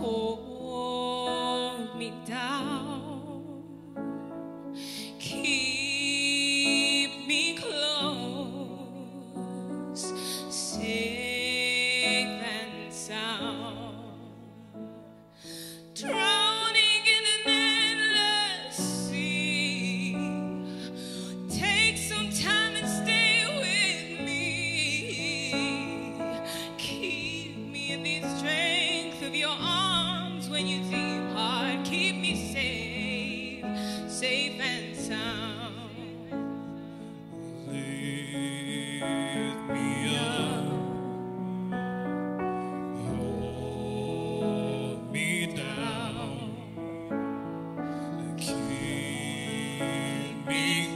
hold me down. Keep me close, and sound. when you hard. Keep me safe, safe and sound. Lift me up, hold me down, keep me.